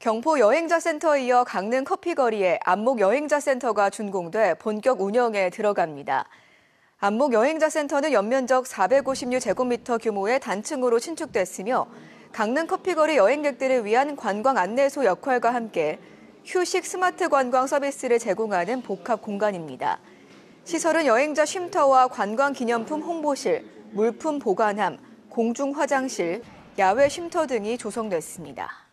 경포 여행자센터에 이어 강릉 커피거리에 안목 여행자센터가 준공돼 본격 운영에 들어갑니다. 안목 여행자센터는 연면적 456제곱미터 규모의 단층으로 신축됐으며 강릉 커피거리 여행객들을 위한 관광 안내소 역할과 함께 휴식 스마트 관광 서비스를 제공하는 복합 공간입니다. 시설은 여행자 쉼터와 관광 기념품 홍보실, 물품 보관함, 공중 화장실, 야외 쉼터 등이 조성됐습니다.